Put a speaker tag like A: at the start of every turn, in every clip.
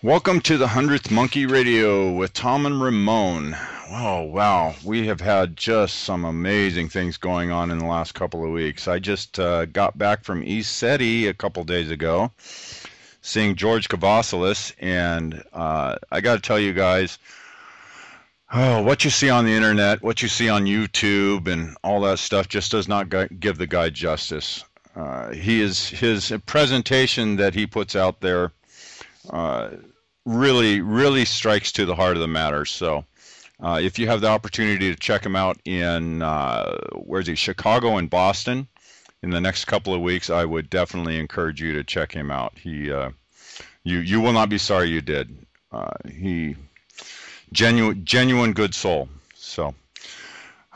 A: Welcome to the 100th Monkey Radio with Tom and Ramon. Oh, wow. We have had just some amazing things going on in the last couple of weeks. I just uh, got back from ECETI a couple days ago, seeing George Kavassilas, and uh, I got to tell you guys, oh, what you see on the internet, what you see on YouTube, and all that stuff just does not give the guy justice. Uh, he is his presentation that he puts out there uh, really, really strikes to the heart of the matter. So, uh, if you have the opportunity to check him out in uh, where's he, Chicago and Boston, in the next couple of weeks, I would definitely encourage you to check him out. He, uh, you, you will not be sorry you did. Uh, he, genuine, genuine good soul. So.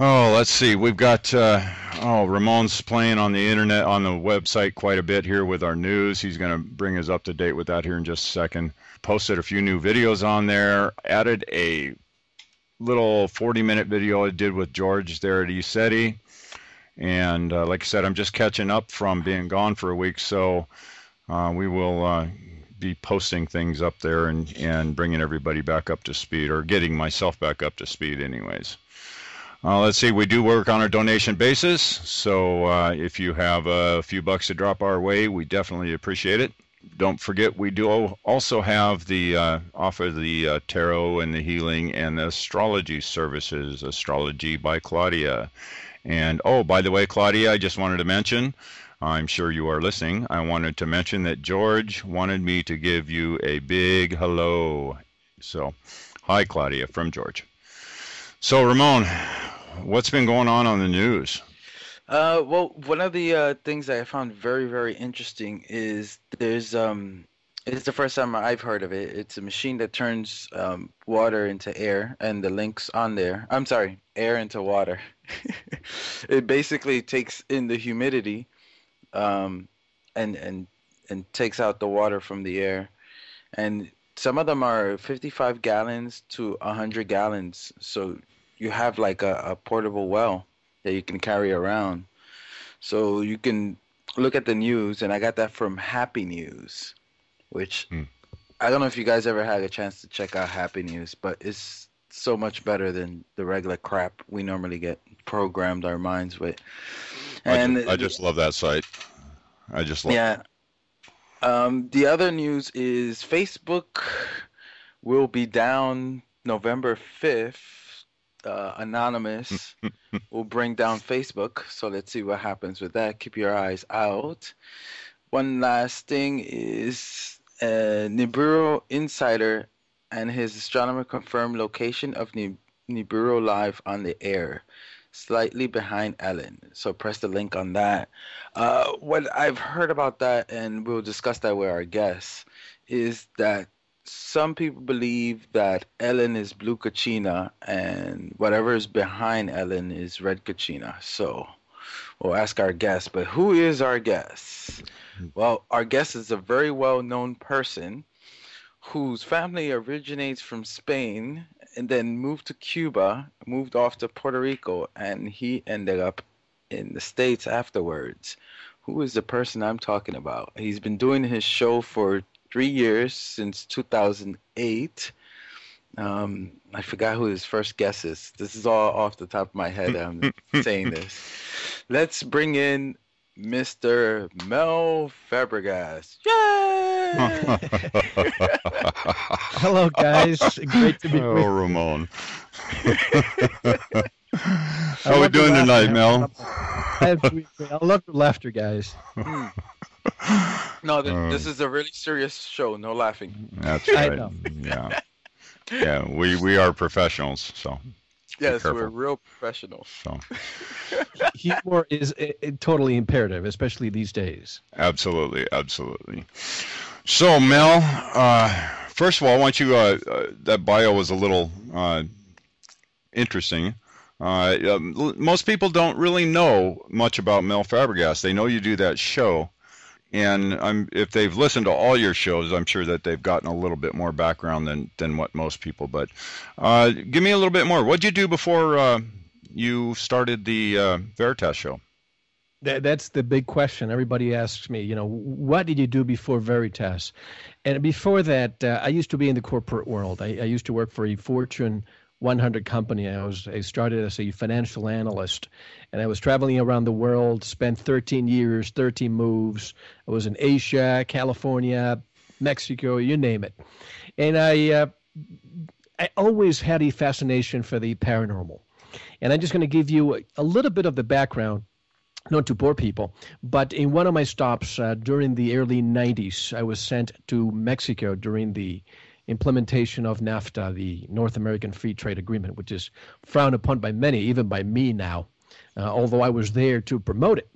A: Oh, let's see. We've got uh, oh Ramon's playing on the internet on the website quite a bit here with our news. He's going to bring us up to date with that here in just a second. Posted a few new videos on there. Added a little 40-minute video I did with George there at ECETI. And uh, like I said, I'm just catching up from being gone for a week, so uh, we will uh, be posting things up there and and bringing everybody back up to speed, or getting myself back up to speed, anyways. Uh, let's see, we do work on a donation basis, so uh, if you have a few bucks to drop our way, we definitely appreciate it. Don't forget, we do also have the uh, offer the uh, tarot and the healing and the astrology services, Astrology by Claudia. And oh, by the way, Claudia, I just wanted to mention, I'm sure you are listening. I wanted to mention that George wanted me to give you a big hello. So, hi, Claudia, from George. So, Ramon, what's been going on on the news?
B: Uh, well, one of the uh, things that I found very, very interesting is there's um, it's the first time I've heard of it. It's a machine that turns um, water into air, and the links on there. I'm sorry, air into water. it basically takes in the humidity, um, and and and takes out the water from the air, and some of them are 55 gallons to 100 gallons. So you have like a, a portable well that you can carry around. So you can look at the news, and I got that from Happy News, which hmm. I don't know if you guys ever had a chance to check out Happy News, but it's so much better than the regular crap we normally get programmed our minds with.
A: And I just, I just love that site. I just love.
B: Yeah. Um, the other news is Facebook will be down November fifth uh, Anonymous will bring down Facebook. So let's see what happens with that. Keep your eyes out. One last thing is uh, Nibiru Insider and his astronomer confirmed location of Nibiru live on the air, slightly behind Elenin. So press the link on that. Uh, what I've heard about that, and we'll discuss that with our guests, is that some people believe that Elenin is blue Kachina and whatever is behind Elenin is red Kachina. So we'll ask our guest. But who is our guest? Well, our guest is a very well known person whose family originates from Spain and then moved to Cuba, moved off to Puerto Rico, and he ended up in the States afterwards. Who is the person I'm talking about? He's been doing his show for three years since 2008. Um, I forgot who his first guest is. This is all off the top of my head. I'm saying this. Let's bring in Mr. Mel Fabregas. Yay!
C: Hello, guys. Great to be
A: Hello, with Ramon. How are we doing tonight, Mel?
C: I love the laughter, guys.
B: No, th- um, this is a really serious show. No laughing.
A: That's right. yeah. Yeah, we we are professionals, so.
B: Yes, we're real professionals. So.
C: Humor is a, a totally imperative, especially these days.
A: Absolutely, absolutely. So, Mel, uh, first of all, I want you. Uh, uh, that bio was a little uh, interesting. Uh, um, most people don't really know much about Mel Fabregas. They know you do that show, and I'm, if they've listened to all your shows, I'm sure that they've gotten a little bit more background than than what most people. But uh, give me a little bit more. What did you do before uh, you started the uh, Veritas show?
C: That, that's the big question. Everybody asks me, you know, what did you do before Veritas? And before that, uh, I used to be in the corporate world. I, I used to work for a Fortune 100 company. I was I started as a financial analyst, and I was traveling around the world. Spent 13 years, 13 moves. I was in Asia, California, Mexico, you name it, and I uh, I always had a fascination for the paranormal. And I'm just going to give you a, a little bit of the background not to bore people, but in one of my stops uh, during the early 90s, I was sent to Mexico during the implementation of NAFTA, the North American Free Trade Agreement, which is frowned upon by many, even by me now, uh, although I was there to promote it.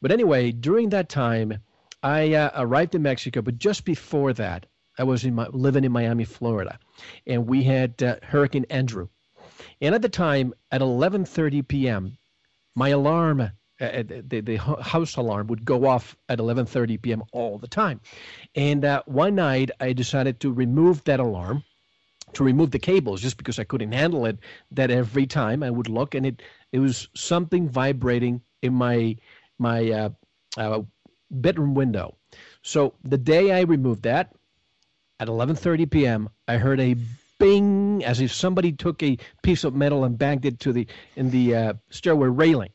C: But anyway, during that time, I uh, arrived in Mexico, but just before that, I was in my, living in Miami, Florida, and we had uh, Hurricane Andrew. And at the time, at 11:30 p.m., my alarm uh, the, the house alarm would go off at 11:30 p.m. all the time. And uh, one night I decided to remove that alarm, to remove the cables, just because I couldn't handle it. That every time I would look and it it was something vibrating in my my uh, uh bedroom window. So the day I removed that, at 11:30 p.m., I heard a bing as if somebody took a piece of metal and banged it to the in the uh, stairway railing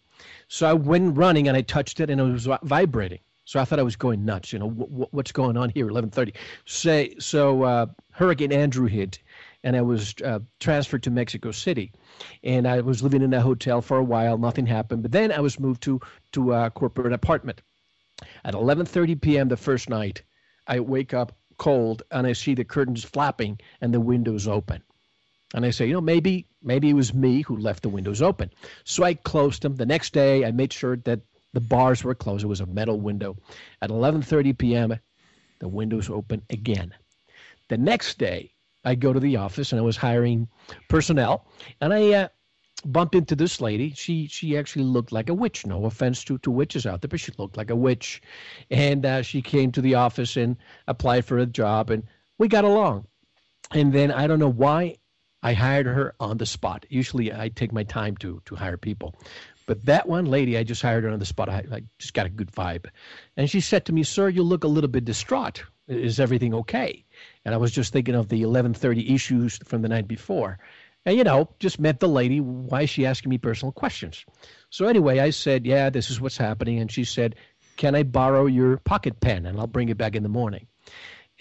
C: so I went running and I touched it and it was vibrating. So I thought I was going nuts. You know, what's going on here? 11:30. Say so. Uh, Hurricane Andrew hit, and I was uh, transferred to Mexico City, and I was living in a hotel for a while. Nothing happened, but then I was moved to to a corporate apartment. At 11:30 p.m. the first night, I wake up cold and I see the curtains flapping and the windows open. And I say, you know, maybe maybe it was me who left the windows open. So I closed them. The next day, I made sure that the bars were closed. It was a metal window. At 11:30 p.m., the windows open again. The next day, I go to the office and I was hiring personnel, and I uh, bump into this lady. She she actually looked like a witch. No offense to, to witches out there, but she looked like a witch. And uh, she came to the office and applied for a job, and we got along. And then I don't know why I hired her on the spot. Usually I take my time to to hire people. But that one lady, I just hired her on the spot. I, I just got a good vibe. And she said to me, Sir, you look a little bit distraught. Is everything okay? And I was just thinking of the 1130 issues from the night before. And, you know, just met the lady. Why is she asking me personal questions? So anyway, I said, yeah, this is what's happening. And she said, can I borrow your pocket pen? And I'll bring it back in the morning.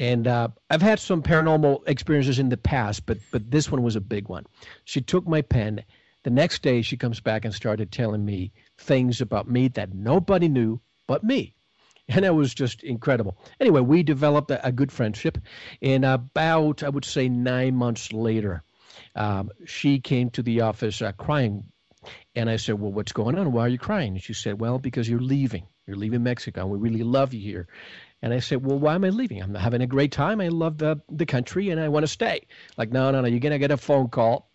C: And uh, I've had some paranormal experiences in the past, but but this one was a big one. She took my pen. The next day, she comes back and started telling me things about me that nobody knew but me. And that was just incredible. Anyway, we developed a, a good friendship. And about, I would say, nine months later, um, she came to the office uh, crying. And I said, Well, what's going on? Why are you crying? And she said, Well, because you're leaving. You're leaving Mexico. And we really love you here. And I said, well, why am I leaving? I'm having a great time. I love the, the country and I want to stay. Like, no, no, no. You're going to get a phone call.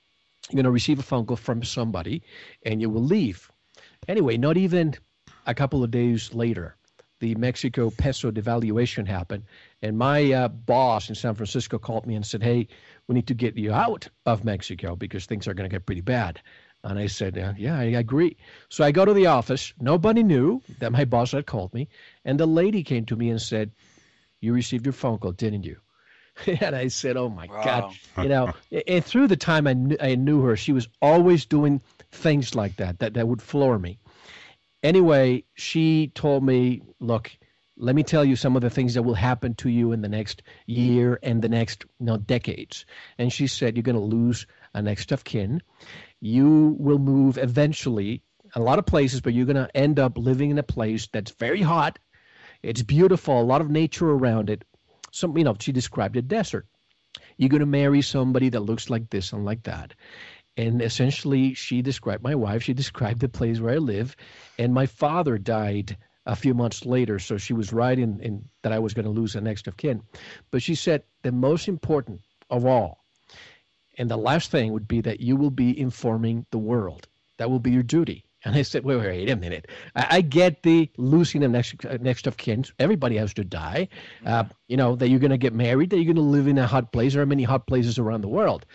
C: You're going to receive a phone call from somebody and you will leave. Anyway, not even a couple of days later, the Mexico peso devaluation happened. And my uh, boss in San Francisco called me and said, hey, we need to get you out of Mexico because things are going to get pretty bad. And I said, Yeah, I agree. So I go to the office. Nobody knew that my boss had called me. And the lady came to me and said, You received your phone call, didn't you? and I said, Oh my wow. God. You know, and through the time I knew, I knew her, she was always doing things like that, that, that would floor me. Anyway, she told me, Look, let me tell you some of the things that will happen to you in the next year and the next you know, decades. And she said, You're going to lose a next of kin you will move eventually a lot of places, but you're going to end up living in a place that's very hot. It's beautiful, a lot of nature around it. Some, you know, she described a desert. You're going to marry somebody that looks like this and like that. And essentially, she described my wife. She described the place where I live. And my father died a few months later. So she was right in, in that I was going to lose a next of kin. But she said the most important of all and the last thing would be that you will be informing the world. That will be your duty. And I said, wait, wait, wait a minute. I, I get the losing the next uh, next of kin. Everybody has to die. Uh, you know that you're going to get married. That you're going to live in a hot place. There are many hot places around the world.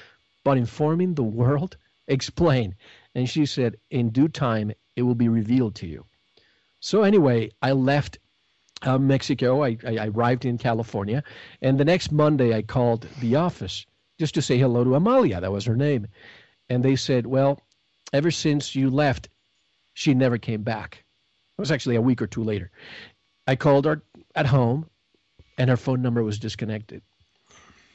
C: But informing the world, explain. And she said, in due time, it will be revealed to you. So anyway, I left uh, Mexico. I, I arrived in California, and the next Monday I called the office just to say hello to Amalia. That was her name, and they said, "Well, ever since you left, she never came back." It was actually a week or two later. I called her at home, and her phone number was disconnected.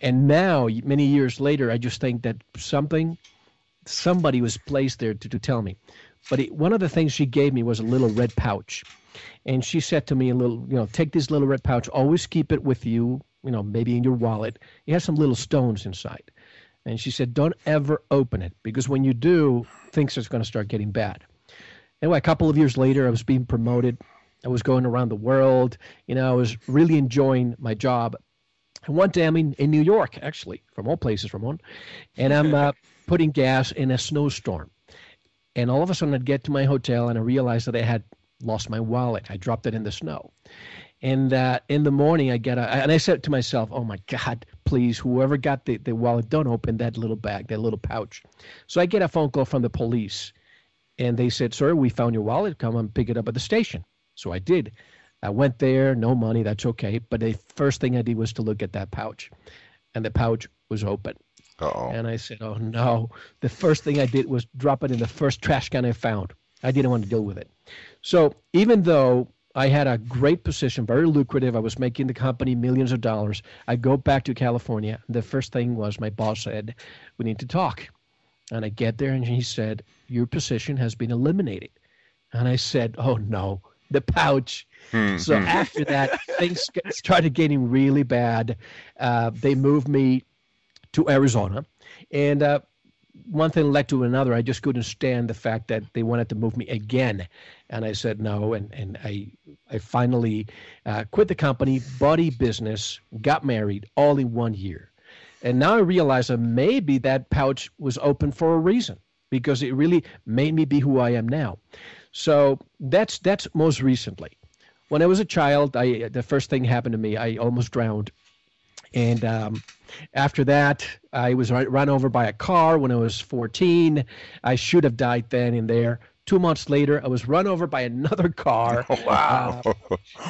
C: And now, many years later, I just think that something, somebody was placed there to, to tell me. But it, one of the things she gave me was a little red pouch. And she said to me, a little, you know, take this little red pouch, always keep it with you, you know, maybe in your wallet. It has some little stones inside. And she said, don't ever open it because when you do, things are going to start getting bad. Anyway, a couple of years later, I was being promoted. I was going around the world. You know, I was really enjoying my job. And one day I'm in, in New York, actually, from all places, Ramon, and I'm uh, putting gas in a snowstorm. And all of a sudden, I'd get to my hotel and I realized that I had lost my wallet. I dropped it in the snow. And that in the morning, I get a, and I said to myself, "Oh my God, please, whoever got the, the wallet, don't open that little bag, that little pouch." So I get a phone call from the police, and they said, "Sir, we found your wallet. Come and pick it up at the station." So I did. I went there, no money, that's okay. But the first thing I did was to look at that pouch, and the pouch was open.
A: Uh-oh.
C: And I said, "Oh no!" The first thing I did was drop it in the first trash can I found. I didn't want to deal with it. So even though I had a great position, very lucrative, I was making the company millions of dollars. I go back to California. The first thing was my boss said, "We need to talk." And I get there, and he said, "Your position has been eliminated." And I said, "Oh no!" the pouch.
A: Hmm,
C: So
A: hmm.
C: after that, things started getting really bad. Uh, they moved me to Arizona, and uh, one thing led to another. I just couldn't stand the fact that they wanted to move me again, and I said no. And and I I finally uh, quit the company, body business, got married, all in one year. And now I realize that maybe that pouch was open for a reason because it really made me be who I am now. So that's that's most recently. When I was a child, I the first thing happened to me. I almost drowned, and um, after that, I was run run over by a car when I was 14. I should have died then and there. Two months later, I was run over by another car.
A: Oh, wow.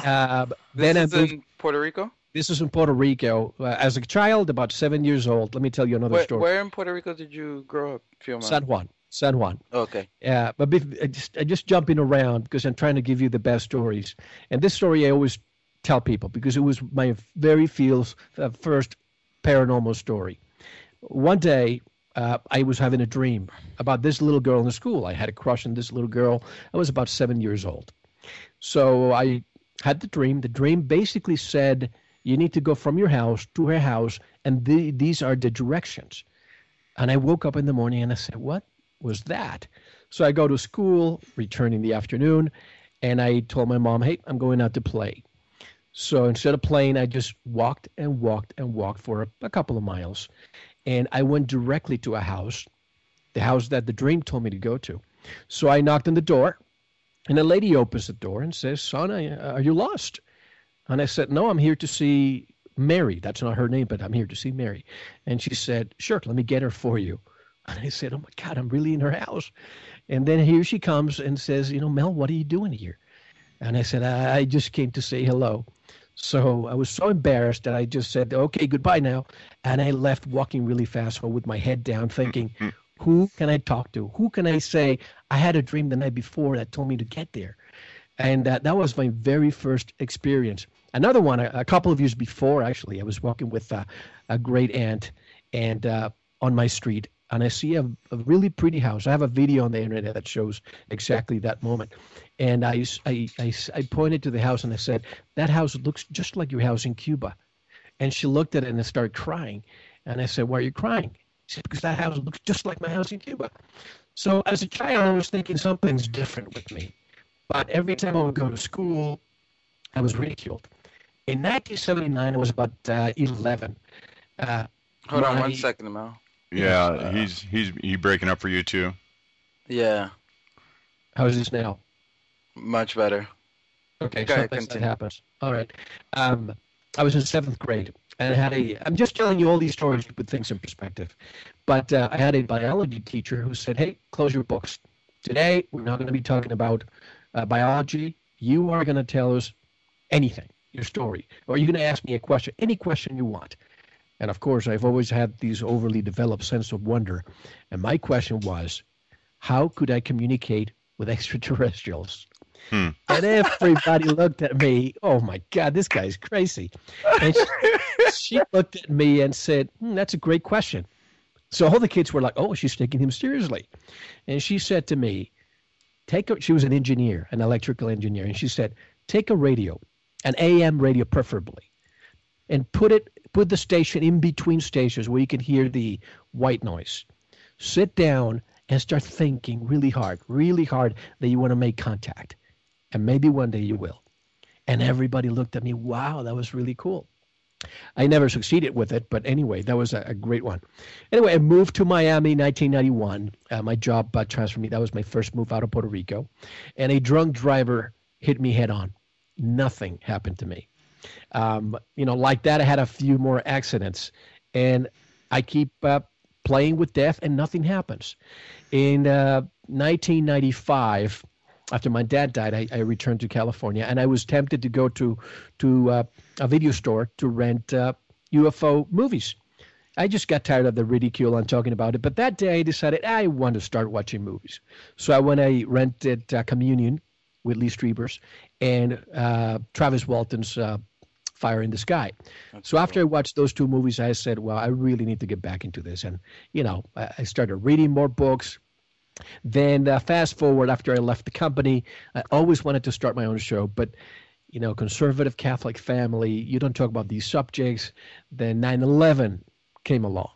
C: Uh,
B: This
C: then I
B: is
C: moved,
B: in Puerto Rico.
C: this is in Puerto Rico. Uh, as a child, about seven years old. Let me tell you another
B: Where,
C: story.
B: where in Puerto Rico did you grow up? If you don't mind?
C: San Juan. San Juan.
B: Okay.
C: Yeah, but I just I just jumping around because I'm trying to give you the best stories. And this story I always tell people because it was my very feels uh, first paranormal story. One day, uh, I was having a dream about this little girl in the school. I had a crush on this little girl. I was about seven years old. So I had the dream. The dream basically said, "You need to go from your house to her house, and the, these are the directions." And I woke up in the morning and I said, "What was that?" So I go to school, return in the afternoon, and I told my mom, "Hey, I'm going out to play." So instead of playing, I just walked and walked and walked for a, a couple of miles, and I went directly to a house, the house that the dream told me to go to. So I knocked on the door, and a lady opens the door and says, "Son, uh, are you lost?" And I said, "No, I'm here to see Mary. That's not her name, but I'm here to see Mary." And she said, "Sure, let me get her for you." And I said, "Oh my God, I'm really in her house." And then here she comes and says, "You know, Mel, what are you doing here?" And I said, "I I just came to say hello." So I was so embarrassed that I just said, "Okay, goodbye now," and I left walking really fast with my head down, thinking, "Who can I talk to? Who can I say I had a dream the night before that told me to get there?" And uh, that was my very first experience. Another one, a, a couple of years before, actually, I was walking with uh, a great aunt, and uh, on my street, and I see a, a really pretty house. I have a video on the internet that shows exactly that moment. And I I I pointed to the house and I said, That house looks just like your house in Cuba. And she looked at it and started crying. And I said, Why are you crying? She said, Because that house looks just like my house in Cuba. So as a child, I was thinking something's different with me. But every time I would go to school, I was ridiculed. In 1979, I was about uh, 11. Uh,
B: Hold on one second, Mel.
A: Yeah,
B: Uh,
A: he's he's he breaking up for you too.
B: Yeah,
C: how's this now?
B: much better.
C: Okay,
B: Go ahead,
C: sometimes that happens. All right. Um, I was in seventh grade, and I had a. I'm just telling you all these stories to put things in perspective. But uh, I had a biology teacher who said, "Hey, close your books. Today we're not going to be talking about uh, biology. You are going to tell us anything, your story, or you're going to ask me a question, any question you want. And of course, I've always had these overly developed sense of wonder. And my question was, how could I communicate with extraterrestrials? Hmm. And everybody looked at me. Oh my God, this guy's crazy. And she, she looked at me and said, hmm, That's a great question. So all the kids were like, Oh, she's taking him seriously. And she said to me, Take a, she was an engineer, an electrical engineer. And she said, Take a radio, an AM radio preferably, and put it, put the station in between stations where you can hear the white noise. Sit down and start thinking really hard, really hard that you want to make contact. And maybe one day you will. And everybody looked at me, wow, that was really cool. I never succeeded with it, but anyway, that was a, a great one. Anyway, I moved to Miami 1991. Uh, my job uh, transferred me. That was my first move out of Puerto Rico. And a drunk driver hit me head on. Nothing happened to me. Um, you know, like that, I had a few more accidents. And I keep uh, playing with death, and nothing happens. In 1995, uh, after my dad died, I, I, returned to California, and I was tempted to go to to uh, a video store to rent uh, UFO movies. I just got tired of the ridicule on talking about it. But that day, I decided I want to start watching movies. So I went. I rented uh, Communion Whitley Strieber's and uh, Travis Walton's uh, Fire in the Sky. That's so after I watched those two movies, I said, "Well, I really need to get back into this." And you know, I started reading more books, then uh, fast forward after I left the company, I always wanted to start my own show, but you know, conservative Catholic family, you don't talk about these subjects. Then 9/11 came along,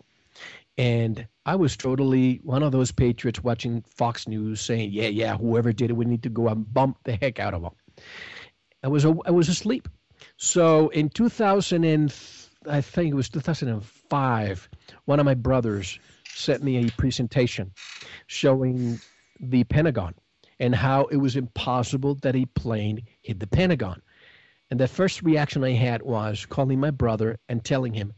C: and I was totally one of those patriots watching Fox News saying, "Yeah, yeah, whoever did it, we need to go and bump the heck out of them." I was I was asleep. So in 2000 and I think it was 2005, one of my brothers sent me a presentation showing the Pentagon and how it was impossible that a plane hit the Pentagon. And the first reaction I had was calling my brother and telling him,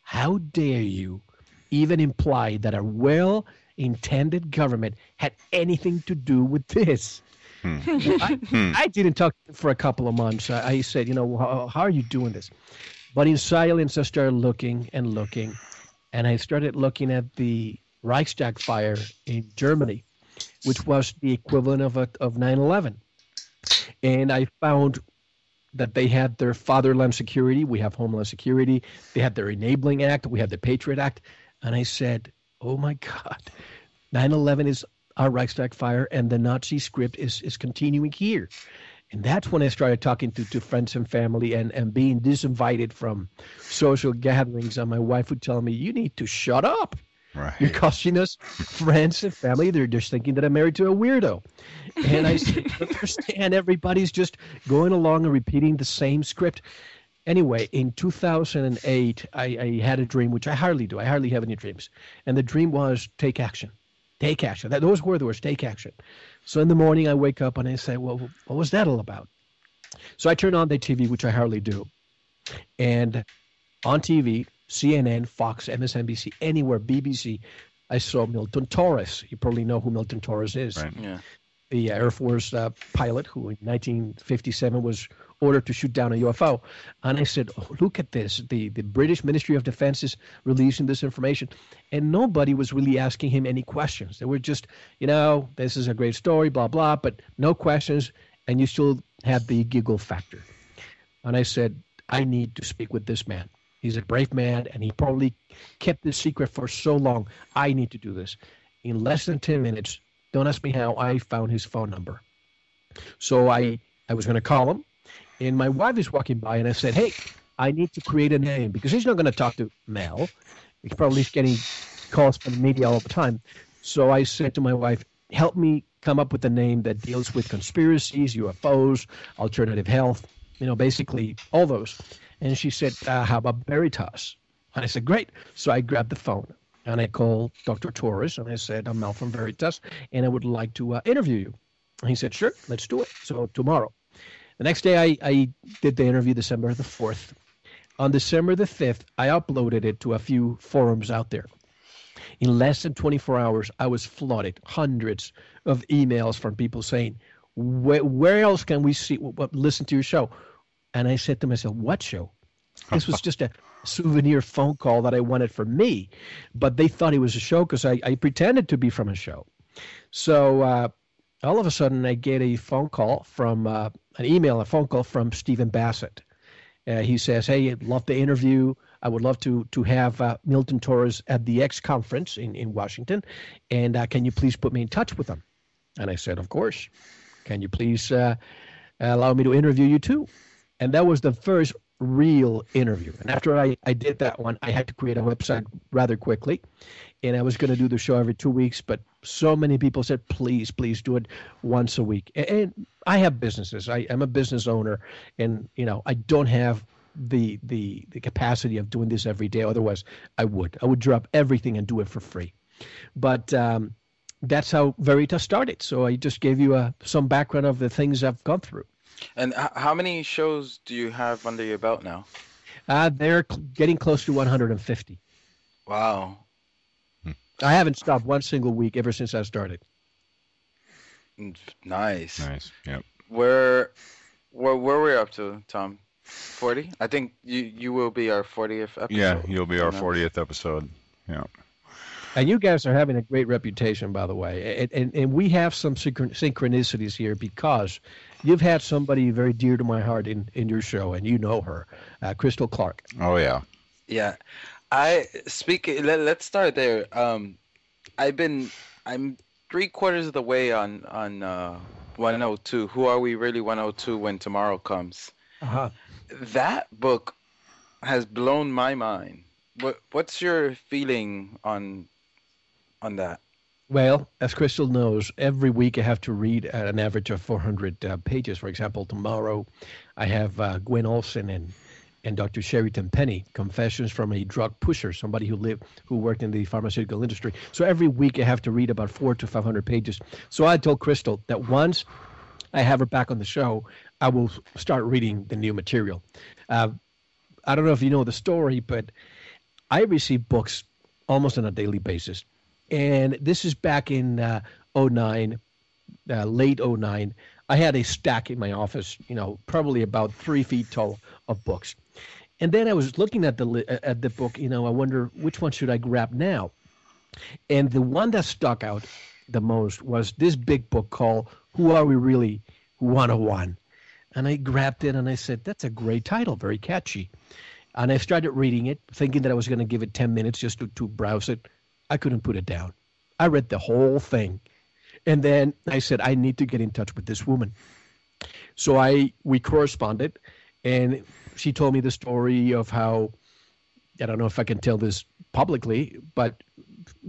C: How dare you even imply that a well intended government had anything to do with this? Hmm. I, hmm. I, didn't talk for a couple of months. I, I said, You know, how, how are you doing this? But in silence, I started looking and looking and I started looking at the Reichstag fire in Germany, which was the equivalent of a, of 9/11, and I found that they had their fatherland security. We have homeland security. They had their enabling act. We have the Patriot Act, and I said, "Oh my God, 9/11 is our Reichstag fire, and the Nazi script is is continuing here." And that's when I started talking to, to friends and family and, and being disinvited from social gatherings. And my wife would tell me, You need to shut up. Right. You're costing us friends and family. They're just thinking that I'm married to a weirdo. And I understand everybody's just going along and repeating the same script. Anyway, in 2008, I, I had a dream, which I hardly do. I hardly have any dreams. And the dream was take action. Take action. That, those were the words, take action. So in the morning, I wake up and I say, well, what was that all about? So I turn on the TV, which I hardly do. And on TV, CNN, Fox, MSNBC, anywhere, BBC, I saw Milton Torres. You probably know who Milton Torres is.
B: Right. Yeah.
C: The Air Force uh, pilot who in 1957 was order to shoot down a UFO. And I said, oh, look at this. The, the British Ministry of Defense is releasing this information. And nobody was really asking him any questions. They were just, you know, this is a great story, blah, blah, but no questions. And you still had the giggle factor. And I said, I need to speak with this man. He's a brave man, and he probably kept this secret for so long. I need to do this. In less than 10 minutes, don't ask me how I found his phone number. So I, I was going to call him and my wife is walking by, and I said, "Hey, I need to create a name because he's not going to talk to Mel. He's probably getting calls from the media all the time." So I said to my wife, "Help me come up with a name that deals with conspiracies, UFOs, alternative health, you know, basically all those." And she said, uh, "How about Veritas?" And I said, "Great." So I grabbed the phone and I called Dr. Torres and I said, "I'm Mel from Veritas, and I would like to uh, interview you." And he said, "Sure, let's do it." So tomorrow. The next day, I, I did the interview December the 4th. On December the 5th, I uploaded it to a few forums out there. In less than 24 hours, I was flooded, hundreds of emails from people saying, where, where else can we see listen to your show? And I said to myself, what show? This was just a souvenir phone call that I wanted for me, but they thought it was a show because I, I pretended to be from a show. So uh, all of a sudden, I get a phone call from uh, an email, a phone call from Stephen Bassett. Uh, he says, "Hey, I'd love the interview. I would love to to have uh, Milton Torres at the X conference in in Washington, and uh, can you please put me in touch with him?" And I said, "Of course. Can you please uh, allow me to interview you too?" And that was the first real interview. And after I, I did that one, I had to create a website rather quickly. And I was going to do the show every two weeks, but so many people said, please, please do it once a week. And, and I have businesses. I, am a business owner, and you know I don't have the the the capacity of doing this every day. Otherwise, I would. I would drop everything and do it for free. But um, that's how Veritas started. So I just gave you a, uh, some background of the things I've gone through.
B: And how many shows do you have under your belt now?
C: Uh, they're getting close to 150.
B: Wow.
C: I haven't stopped one single week ever since I started.
B: Nice.
A: Nice. Yep.
B: Where, where, where are we up to, Tom? 40? I think you you will be our 40th episode.
A: Yeah, you'll be our 40th episode. Yeah.
C: And you guys are having a great reputation, by the way. And, and, and we have some synchronicities here because you've had somebody very dear to my heart in, in your show, and you know her, uh, Crystal Clark.
A: Oh, yeah.
B: Yeah. I speak. Let, let's start there. Um, I've been. I'm three quarters of the way on on uh, 102. Who are we really? 102 when tomorrow comes.
C: Uh-huh.
B: That book has blown my mind. What What's your feeling on on that?
C: Well, as Crystal knows, every week I have to read an average of 400 uh, pages. For example, tomorrow I have uh, Gwen Olson and and Dr. Sherry Tenpenny, Confessions from a Drug Pusher, somebody who lived, who worked in the pharmaceutical industry. So every week I have to read about four to 500 pages. So I told Crystal that once I have her back on the show, I will start reading the new material. Uh, I don't know if you know the story, but I receive books almost on a daily basis. And this is back in uh, 09, uh, late 09. I had a stack in my office, you know, probably about three feet tall of books. And then I was looking at the uh, at the book. You know, I wonder which one should I grab now. And the one that stuck out the most was this big book called "Who Are We Really 101." And I grabbed it and I said, "That's a great title, very catchy." And I started reading it, thinking that I was going to give it 10 minutes just to, to browse it. I couldn't put it down. I read the whole thing. And then I said, I need to get in touch with this woman. So I we corresponded and she told me the story of how I don't know if I can tell this publicly, but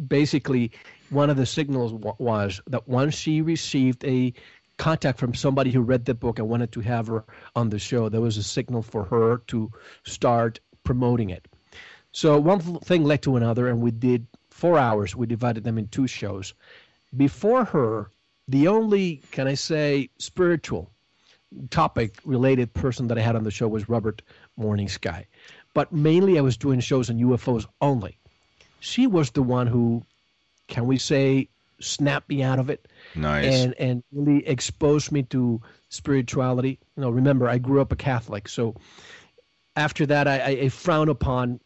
C: basically, one of the signals w- was that once she received a contact from somebody who read the book and wanted to have her on the show, there was a signal for her to start promoting it. So one thing led to another, and we did four hours. We divided them in two shows. Before her, the only, can I say, spiritual topic related person that I had on the show was Robert Morning Sky. But mainly I was doing shows on UFOs only. She was the one who, can we say, snapped me out of it.
A: Nice.
C: And and really exposed me to spirituality. You know, remember I grew up a Catholic, so after that I, I frown upon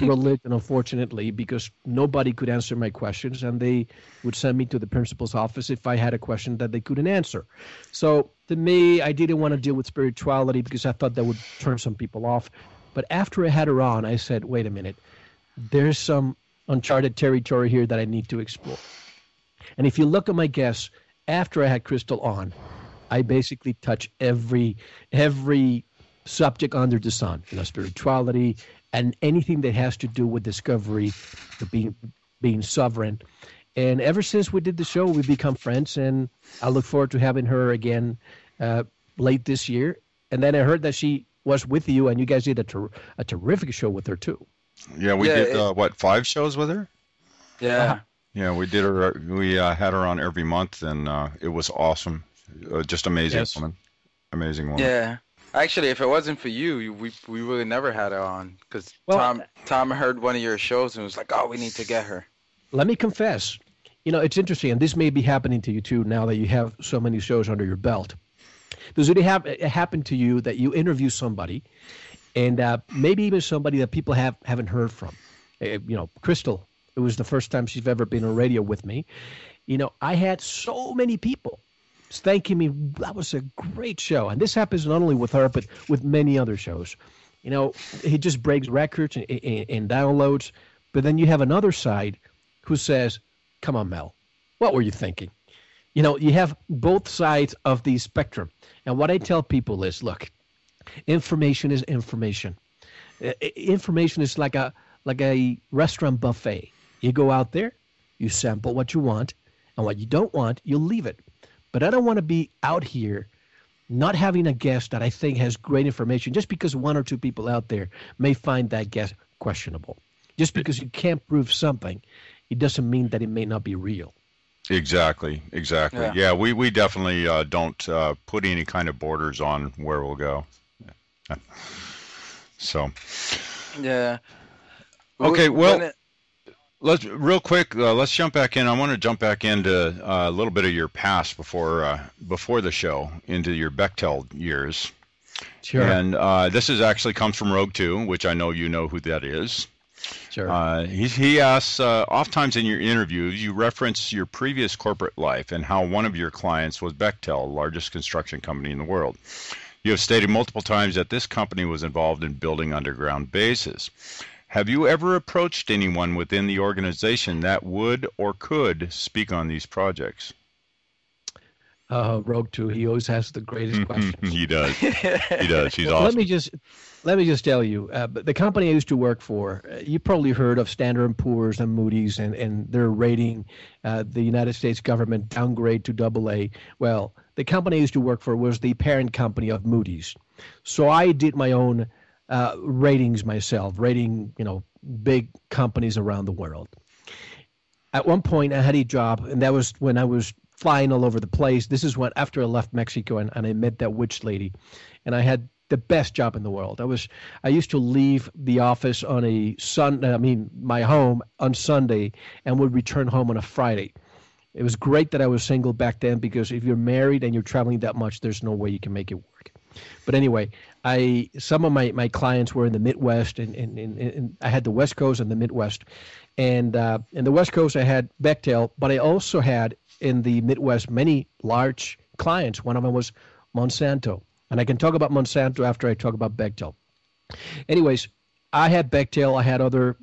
C: religion, unfortunately, because nobody could answer my questions, and they would send me to the principal's office if I had a question that they couldn't answer. So to me, I didn't want to deal with spirituality because I thought that would turn some people off. But after I had her on, I said, wait a minute, there's some uncharted territory here that I need to explore. And if you look at my guests, after I had Crystal on, I basically touch every every subject under the sun, you know, spirituality and anything that has to do with discovery, being being sovereign. And ever since we did the show, we've become friends, and I look forward to having her again uh, late this year. And then I heard that she was with you, and you guys did a, ter- a terrific show with her too.
A: Yeah, we yeah, did uh, what five shows with her.
B: Yeah, uh-huh.
A: yeah, we did her. We uh, had her on every month, and uh, it was awesome. Uh, just amazing yes. woman, amazing woman.
B: Yeah, Actually, if it wasn't for you, we we would have never had her on because well, Tom Tom heard one of your shows and was like, "Oh, we need to get her."
C: Let me confess, You know, it's interesting, and this may be happening to you too now that you have so many shows under your belt. Does it, have, it happen to you that you interview somebody, and uh, maybe even somebody that people have haven't heard from? Uh, you know, Crystal. It was the first time she's ever been on radio with me. You know, I had so many people thanking me. That was a great show, and this happens not only with her but with many other shows. You know, he just breaks records and, and, and downloads. But then you have another side who says, "Come on, Mel, what were you thinking?" You know, you have both sides of the spectrum. And what I tell people is, look, information is information. Information is like a like a restaurant buffet. You go out there, you sample what you want, and what you don't want, you leave it. But I don't want to be out here not having a guest that I think has great information just because one or two people out there may find that guest questionable. Just because you can't prove something, it doesn't mean that it may not be real.
A: Exactly, exactly. Yeah, yeah we, we definitely uh, don't uh, put any kind of borders on where we'll go. So.
B: Yeah.
A: Okay, well, let's real quick. Uh, let's jump back in. I want to jump back into uh, a little bit of your past before uh, before the show, into your Bechtel years.
C: Sure.
A: And uh, this is actually comes from Rogue Two, which I know you know who that is.
C: Sure.
A: Uh, he, he asks, uh, oftentimes in your interviews, you reference your previous corporate life and how one of your clients was Bechtel, largest construction company in the world. You have stated multiple times that this company was involved in building underground bases. Have you ever approached anyone within the organization that would or could speak on these projects?
C: Uh, Rogue Two, he always has the greatest questions.
A: he does. He does. He's awesome.
C: Let me just let me just tell you, uh, the company I used to work for, uh, you probably heard of Standard and Poor's and Moody's, and and they're rating uh, the United States government downgrade to double A. Well, the company I used to work for was the parent company of Moody's, so I did my own uh, ratings myself, rating you know big companies around the world. At one point, I had a job, and that was when I was flying all over the place. This is when after I left Mexico and, and I met that witch lady, and I had the best job in the world. I was I used to leave the office on a sun I mean my home on Sunday and would return home on a Friday. It was great that I was single back then because if you're married and you're traveling that much, there's no way you can make it work. But anyway, I some of my, my clients were in the Midwest and, and, and, and I had the West Coast and the Midwest. And uh, in the West Coast I had Bechtel, but I also had in the Midwest many large clients. One of them was Monsanto. And I can talk about Monsanto after I talk about Bechtel. Anyways, I had Bechtel. I had other,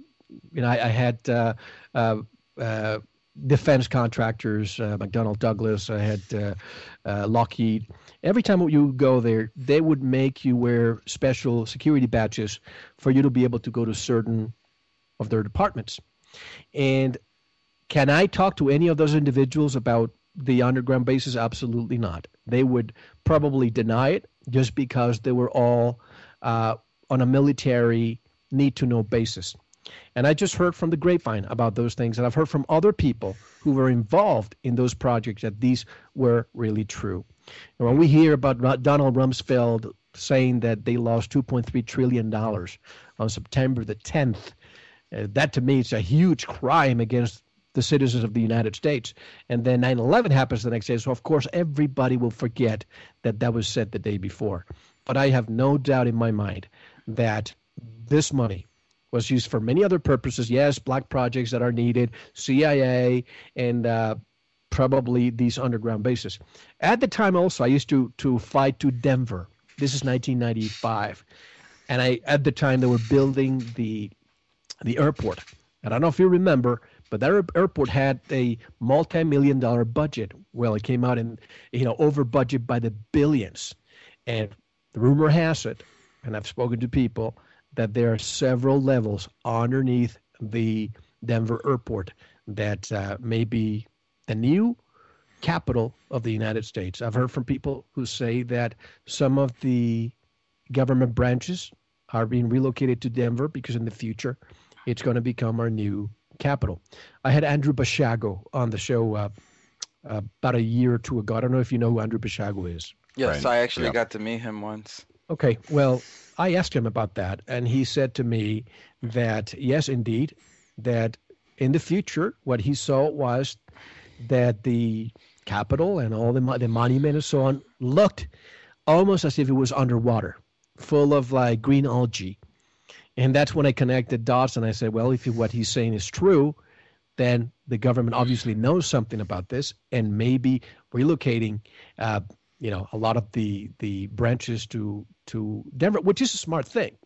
C: you know, I, I had uh, uh, uh, defense contractors, uh, McDonnell Douglas. I had uh, uh, Lockheed. Every time you go there, they would make you wear special security badges for you to be able to go to certain of their departments. And can I talk to any of those individuals about the underground bases? Absolutely not. They would probably deny it just because they were all uh, on a military need to know basis. And I just heard from the grapevine about those things, and I've heard from other people who were involved in those projects that these were really true. And when we hear about Donald Rumsfeld saying that they lost 2.3 trillion dollars on September the 10th, uh, that to me is a huge crime against the citizens of the United States. And then 9 11 happens the next day. So, of course, everybody will forget that that was said the day before. But I have no doubt in my mind that this money was used for many other purposes. Yes, black projects that are needed, CIA, and uh, probably these underground bases. At the time, also, I used to to fly to Denver. This is 1995, and I at the time they were building the the airport. And I don't know if you remember, but that airport had a multi-million dollar budget. Well, it came out in, you know, over budget by the billions. And the rumor has it, and I've spoken to people, that there are several levels underneath the Denver airport that uh, may be the new capital of the United States. I've heard from people who say that some of the government branches are being relocated to Denver because in the future it's going to become our new capital. I had Andrew Basiago on the show uh, uh, about a year or two ago. I don't know if you know who Andrew Basiago is.
B: Yes, right. I actually got to meet him once.
C: Okay, well, I asked him about that, and he said to me that yes, indeed, that in the future, what he saw was that the capital and all the, the monument and so on looked almost as if it was underwater, full of like green algae. And that's when I connected dots and I said, well, if what he's saying is true, then the government obviously knows something about this and maybe relocating, uh, you know, a lot of the the branches to to Denver, which is a smart thing.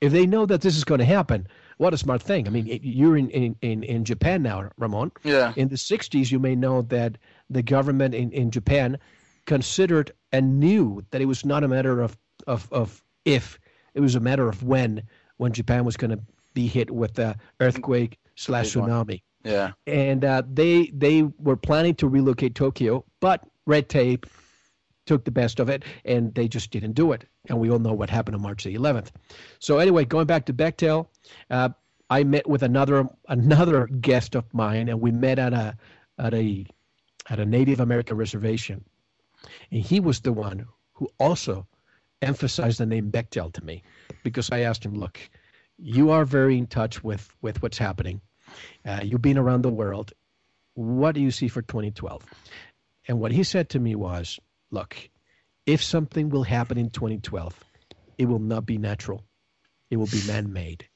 C: If they know that this is going to happen, what a smart thing. I mean, you're in, in, in, in Japan now, Ramon.
B: Yeah.
C: In the 60s, you may know that the government in, in Japan considered and knew that it was not a matter of, of, of if, it was a matter of when, when Japan was going to be hit with the earthquake slash tsunami.
B: Yeah.
C: And uh, they they were planning to relocate Tokyo, but red tape took the best of it, and they just didn't do it. And we all know what happened on March the 11th. So anyway, going back to Bechtel, uh, I met with another another guest of mine, and we met at a at a at a Native American reservation, and he was the one who also emphasized the name Bechtel to me, because I asked him, "Look, you are very in touch with with what's happening. Uh, you've been around the world. What do you see for 2012?" And what he said to me was, "Look, if something will happen in 2012, it will not be natural. It will be man-made."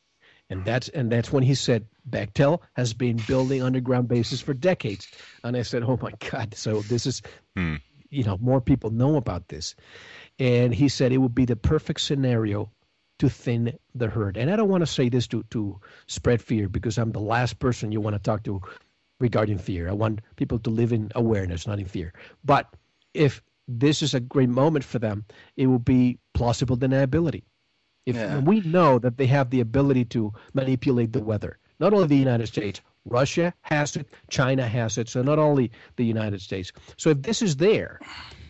C: And that's and that's when he said Bechtel has been building underground bases for decades. And I said, "Oh my God!" So this is, hmm. you know, more people know about this. And he said it would be the perfect scenario to thin the herd. And I don't want to say this to to spread fear because I'm the last person you want to talk to regarding fear. I want people to live in awareness, not in fear. But if this is a great moment for them, it will be plausible deniability. If yeah. we know that they have the ability to manipulate the weather, not only the United States, Russia has it, China has it, so not only the United States. So if this is there,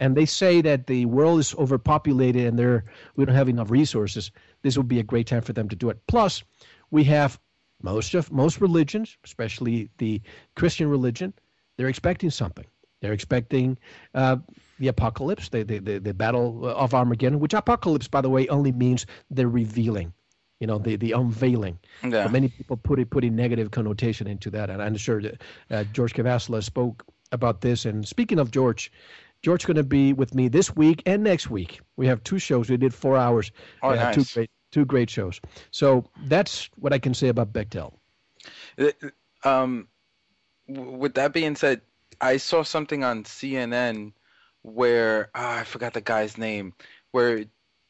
C: and they say that the world is overpopulated and they're we don't have enough resources, this would be a great time for them to do it. Plus, we have most of most religions, especially the Christian religion, they're expecting something. They're expecting uh, the apocalypse, the, the, the, the, battle of Armageddon, which apocalypse, by the way, only means the revealing, you know, the, the unveiling. Yeah. many people put a, put a negative connotation into that. And I'm sure that uh, George Kavassilas spoke about this. And speaking of George, George's going to be with me this week and next week. We have two shows. We did four hours.
B: Oh, uh, nice.
C: Two great, two great shows. So that's what I can say about Bechtel.
B: Uh, um, with that being said, I saw something on CNN where oh, I forgot the guy's name, where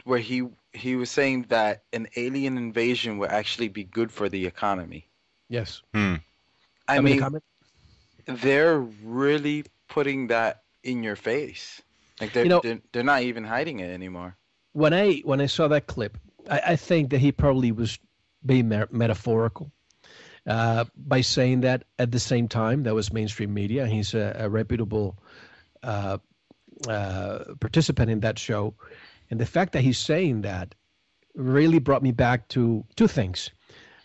B: where he he was saying that an alien invasion would actually be good for the economy.
C: Yes.
A: Hmm.
B: I mean, they're really putting that in your face. Like they're, you know, they're, they're not even hiding it anymore.
C: When I when I saw that clip, I, I think that he probably was being metaphorical uh, by saying that at the same time that was mainstream media. He's a, a reputable uh, uh, participant in that show, and the fact that he's saying that really brought me back to two things: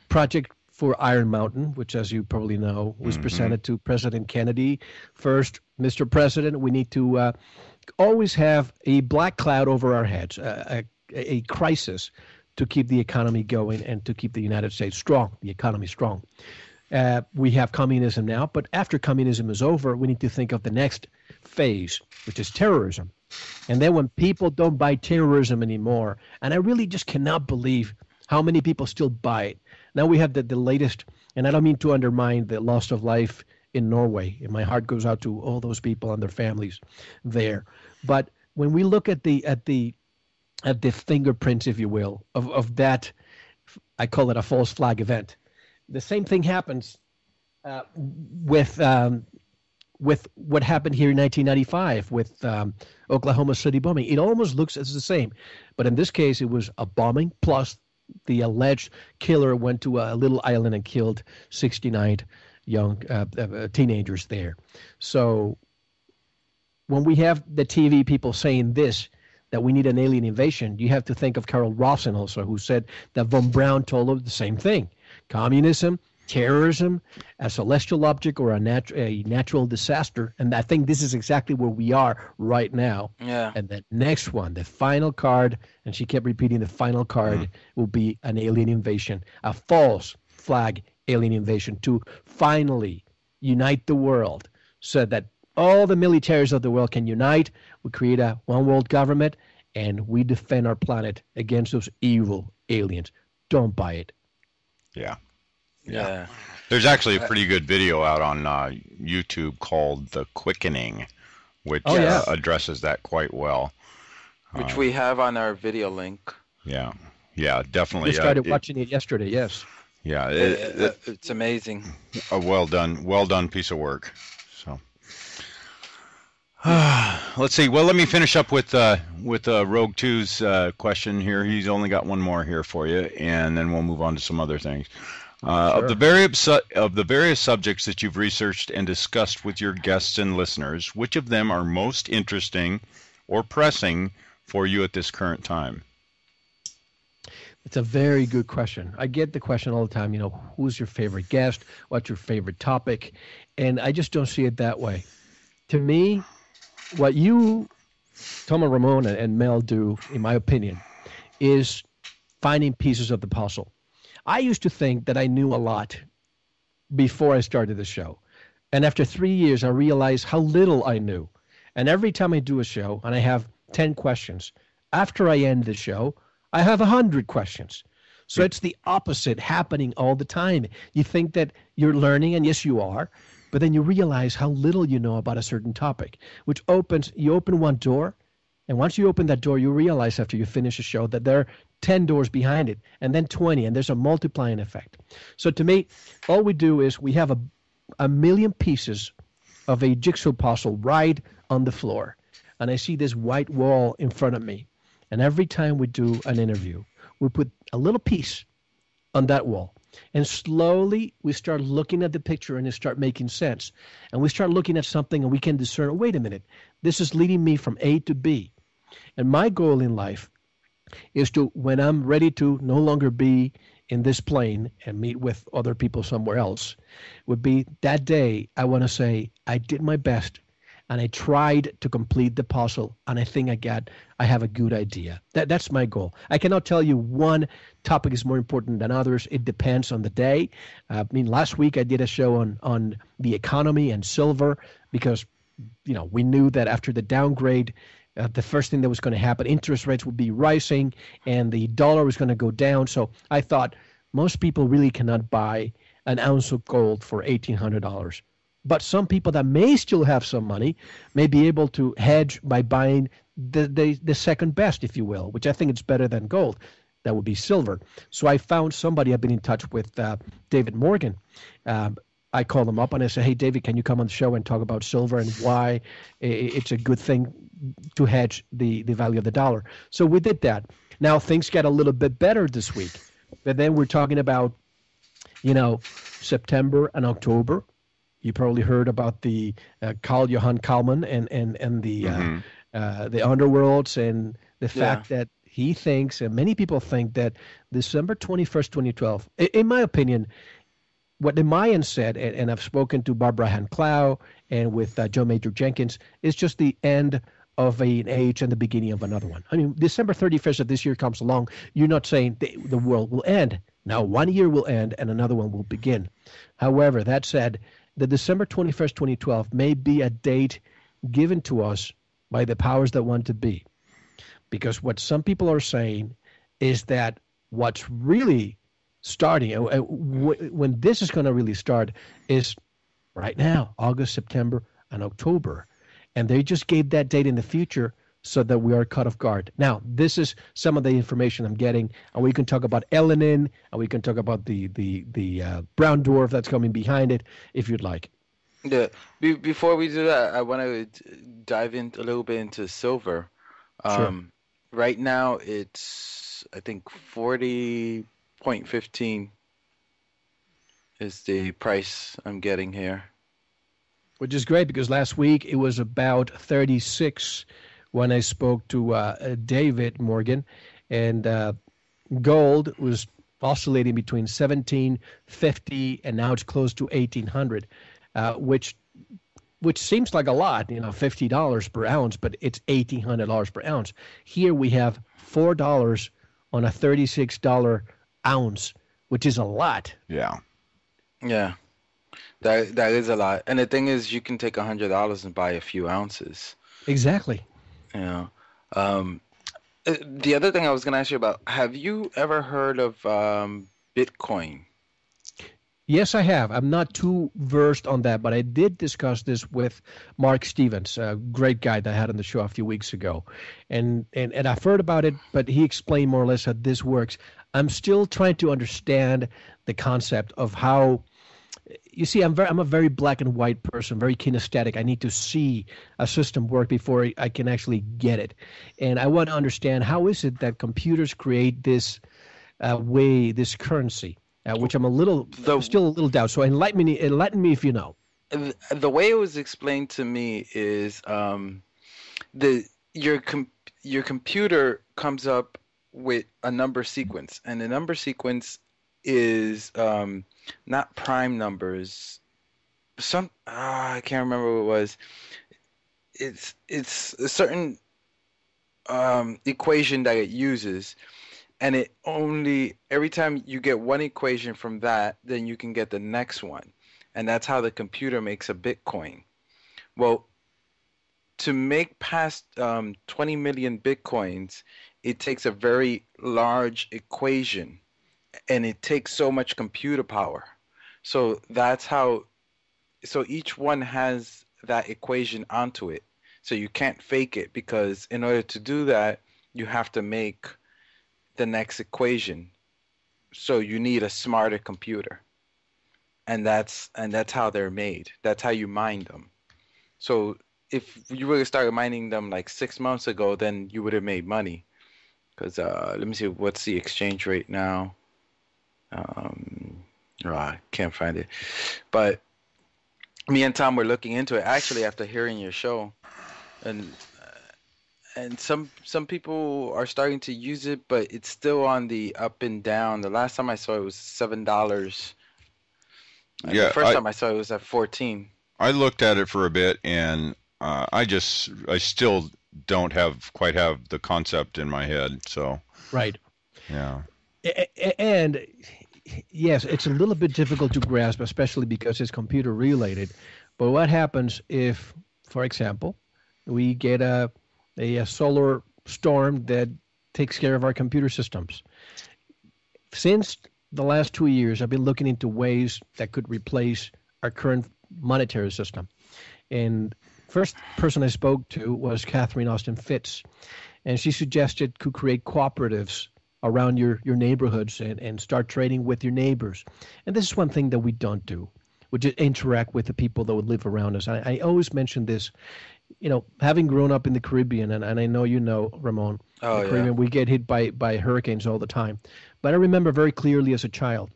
C: Project for Iron Mountain, which, as you probably know, was mm-hmm. presented to President Kennedy. First, Mr. President, we need to uh, always have a black cloud over our heads, a, a, a crisis to keep the economy going and to keep the United States strong, the economy strong. Uh, we have communism now, but after communism is over, we need to think of the next phase, which is terrorism. And then when people don't buy terrorism anymore, and I really just cannot believe how many people still buy it. Now we have the, the latest, and I don't mean to undermine the loss of life in Norway. And my heart goes out to all those people and their families there. But when we look at the at the at the fingerprints, if you will, of, of that, I call it a false flag event. The same thing happens uh, with um, with what happened here in 1995 with um, Oklahoma City bombing. It almost looks as the same, but in this case, it was a bombing plus the alleged killer went to a little island and killed 69 young uh, uh, teenagers there. So when we have the TV people saying this, that we need an alien invasion, you have to think of Carol Rosin also, who said that von Braun told them the same thing. Communism terrorism, a celestial object, or a, nat- a natural disaster. And I think this is exactly where we are right now.
B: Yeah.
C: And the next one, the final card, and she kept repeating the final card mm. will be an alien invasion, a false flag alien invasion to finally unite the world so that all the militaries of the world can unite. We create a one world government and we defend our planet against those evil aliens. Don't buy it.
A: Yeah.
B: Yeah.
A: There's actually a pretty good video out on uh, YouTube called "The Quickening," which
C: Oh, yeah.
A: uh, addresses that quite well.
B: Which
A: Uh,
B: we have on our video link.
A: Yeah, yeah, definitely.
C: We started
A: uh, it-
C: watching it yesterday. Yes.
A: yeah,
B: Uh,
A: it- it-
B: it's amazing.
A: a well done, well done piece of work. Let's see. Well, let me finish up with uh, with uh, Rogue 2's uh, question here. He's only got one more here for you, and then we'll move on to some other things. Uh, Of the various of the various subjects that you've researched and discussed with your guests and listeners, which of them are most interesting or pressing for you at this current time?
C: It's a very good question. I get the question all the time, you know, who's your favorite guest? What's your favorite topic? And I just don't see it that way. To me, what you, Tom and Ramon and- and Mel do, in my opinion, is finding pieces of the puzzle. I used to think that I knew a lot before I started the show. And after three years, I realized how little I knew. And every time I do a show and I have 10 questions, after I end the show, I have 100 questions. So it's the opposite happening all the time. You think that you're learning, and yes, you are, but then you realize how little you know about a certain topic, which opens, you open one door, and once you open that door, you realize after you finish a show that there are 10 doors behind it, and then 20, and there's a multiplying effect. So to me, all we do is we have a, a million pieces of a jigsaw puzzle right on the floor. And I see this white wall in front of me. And every time we do an interview, we put a little piece on that wall. And slowly we start looking at the picture and it start making sense. And we start looking at something and we can discern, wait a minute, this is leading me from A to B. And my goal in life is to, when I'm ready to no longer be in this plane and meet with other people somewhere else, would be that day I want to say, I did my best and I tried to complete the puzzle, and I think I got, I have a good idea. That that's my goal. I cannot tell you one topic is more important than others. It depends on the day. Uh, I mean, last week I did a show on on the economy and silver because, you know, we knew that after the downgrade. Uh, the first thing that was going to happen, interest rates would be rising and the dollar was going to go down. So I thought most people really cannot buy an ounce of gold for $1,800. But some people that may still have some money may be able to hedge by buying the, the, the second best, if you will, which I think it's better than gold. That would be silver. So I found somebody I've been in touch with, uh, David Morgan. Um, I called him up and I said, "Hey, David, can you come on the show and talk about silver and why it's a good thing to hedge the the value of the dollar?" So we did that. Now things get a little bit better this week, but then we're talking about, you know, September and October. You probably heard about the uh, Carl Johan Calleman and and and the uh,
A: Mhm.
C: uh, the underworlds and the
B: Yeah.
C: fact that he thinks and many people think that December 21st, 2012, in my opinion, what the Mayans said, and, and I've spoken to Barbara Hand Clow and with uh, John Major Jenkins, is just the end of an age and the beginning of another one. I mean, December 31st of this year comes along, you're not saying the, the world will end. Now, one year will end and another one will begin. However, that said, the December 21st, 2012 may be a date given to us by the powers that want to be. Because what some people are saying is that what's really starting, uh, uh, wh- when this is going to really start, is right now, August, September, and October. And they just gave that date in the future so that we are cut off guard. Now, this is some of the information I'm getting, and we can talk about Elenin, and we can talk about the the the uh, brown dwarf that's coming behind it, if you'd like.
B: Yeah. Be- before we do that, I want to dive in a little bit into silver.
C: Sure.
B: Um, right now, it's I think forty point fifteen is the price I'm getting here.
C: which is great because last week it was about 36 when I spoke to uh, David Morgan, and uh, gold was oscillating between 1750 and now it's close to 1800, uh, which which seems like a lot, you know, fifty dollars per ounce, but it's eighteen hundred dollars per ounce. Here we have four dollars on a thirty-six dollar ounce which is a lot.
A: Yeah.
B: Yeah. That that is a lot. And the thing is you can take a hundred dollars and buy a few ounces.
C: Exactly.
B: Know. Um uh, the other thing I was gonna ask you about, have you ever heard of um Bitcoin?
C: Yes, I have. I'm not too versed on that, but I did discuss this with Mark Stevens, a great guy that I had on the show a few weeks ago. And, and, and I've heard about it, but he explained more or less how this works. I'm still trying to understand the concept of how you see I'm very I'm a very black and white person, very kinesthetic. I need to see a system work before I can actually get it. And I want to understand how is it that computers create this uh, way, this currency uh, which I'm a little the, still a little doubt. So enlighten me, enlighten me if you know.
B: The way it was explained to me is um, the your com- your computer comes up with a number sequence, and the number sequence is um, not prime numbers. Some uh, I can't remember what it was. It's it's a certain um, equation that it uses and it only every time you get one equation from that then you can get the next one and that's how the computer makes a bitcoin well to make past um, 20 million bitcoins it takes a very large equation and it takes so much computer power so that's how so each one has that equation onto it so you can't fake it because in order to do that you have to make the next equation. So you need a smarter computer. And that's and that's how they're made. That's how you mine them. So if you have started mining them like six months ago, then you would have made money. Because uh, let me see, what's the exchange rate now? Um, oh, I can't find it. But me and Tom were looking into it actually after hearing your show, and and some some people are starting to use it, but it's still on the up and down. The last time I saw it was seven dollars. Yeah, the first I, time I saw it was at fourteen.
A: I looked at it for a bit, and uh, I just I still don't have quite have the concept in my head. So
C: right,
A: yeah,
C: and yes, it's a little bit difficult to grasp, especially because it's computer related. But what happens if, for example, we get a a, a solar storm that takes care of our computer systems. Since the last two years, I've been looking into ways that could replace our current monetary system. And first person I spoke to was Catherine Austin Fitts, and she suggested could create cooperatives around your, your neighborhoods and, and start trading with your neighbors. And this is one thing that we don't do, which is interact with the people that would live around us. I, I always mention this you know, having grown up in the Caribbean, and, and I know you know, Ramon,
B: oh,
C: Caribbean,
B: yeah.
C: we get hit by, by hurricanes all the time. But I remember very clearly as a child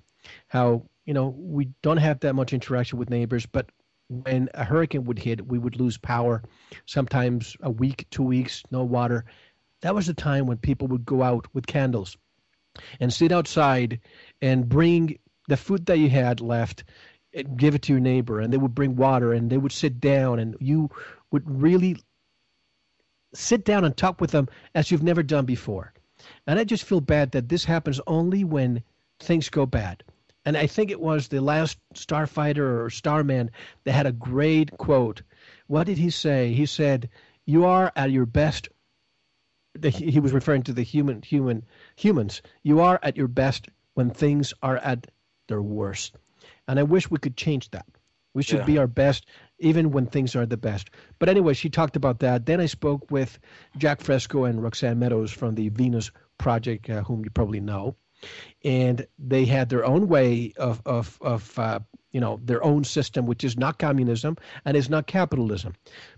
C: how, you know, we don't have that much interaction with neighbors, but when a hurricane would hit, we would lose power, sometimes a week, two weeks, no water. That was the time when people would go out with candles and sit outside and bring the food that you had left and give it to your neighbor and they would bring water and they would sit down and you would really sit down and talk with them as you've never done before. And I just feel bad that this happens only when things go bad. And I think it was the last Starfighter or Starman that had a great quote. What did he say? He said, "You are at your best." He was referring to the human, human, humans. You are at your best when things are at their worst. And I wish we could change that. We should yeah. be our best even when things are the best. But anyway, she talked about that. Then I spoke with Jacque Fresco and Roxanne Meadows from the Venus Project, uh, whom you probably know, and they had their own way of of of uh, you know their own system, which is not communism and is not capitalism.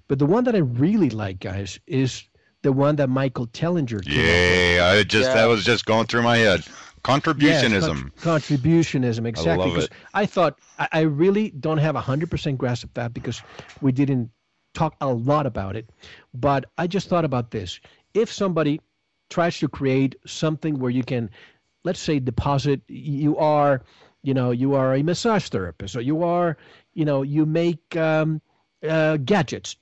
C: But the one that I really like, guys, is the one that Michael Tellinger.
A: Yeah, I just yeah. that was just going through my head. Contributionism.
C: Yes, contributionism, exactly. I because I thought I, I really don't have a hundred percent grasp of that because we didn't talk a lot about it. But I just thought about this: if somebody tries to create something where you can, let's say, deposit, you are, you know, you are a massage therapist, or you are, you know, you make um, uh, gadgets.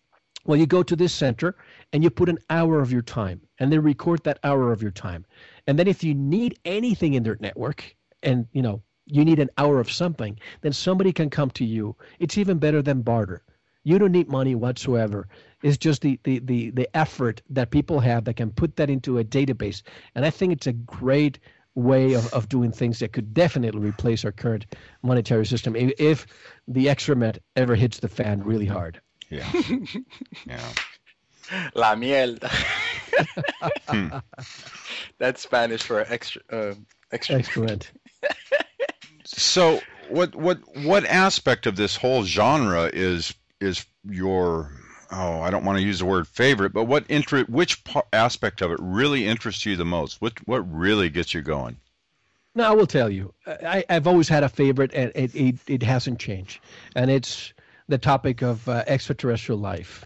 C: Well, you go to this center and you put an hour of your time, and they record that hour of your time and then if you need anything in their network, and you know you need an hour of something, then somebody can come to you. It's even better than barter. You don't need money whatsoever. It's just the, the, the, the effort that people have that can put that into a database. And I think it's a great way of, of doing things that could definitely replace our current monetary system if, if the extranet ever hits the fan really hard.
A: Yeah. yeah.
B: La mierda. hmm. That's Spanish for extra. Uh, extra.
C: Excrement.
A: so, what what what aspect of this whole genre is is your oh I don't want to use the word favorite, but what interest which aspect of it really interests you the most? What what really gets you going?
C: No, I will tell you. I, have always had a favorite, and it, it, it hasn't changed, and it's the topic of uh, extraterrestrial life.